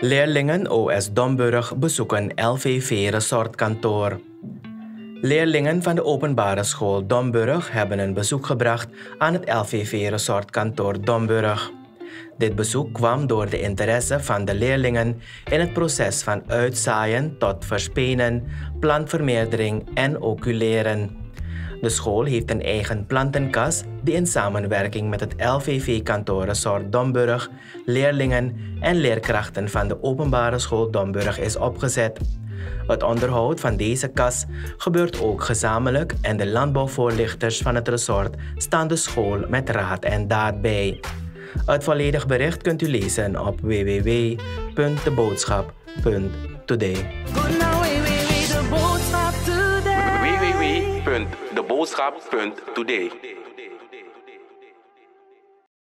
Leerlingen OS Domburg bezoeken LVV Resortkantoor. Leerlingen van de openbare school Domburg hebben een bezoek gebracht aan het LVV Resortkantoor Domburg. Dit bezoek kwam door de interesse van de leerlingen in het proces van uitzaaien tot verspenen, plantvermeerdering en oculeren. De school heeft een eigen plantenkas die in samenwerking met het LVV-kantoor Resort Domburg, leerlingen en leerkrachten van de openbare school Domburg is opgezet. Het onderhoud van deze kas gebeurt ook gezamenlijk en de landbouwvoorlichters van het resort staan de school met raad en daad bij. Het volledig bericht kunt u lezen op www.deboodschap.today. Www.deboodschap.today.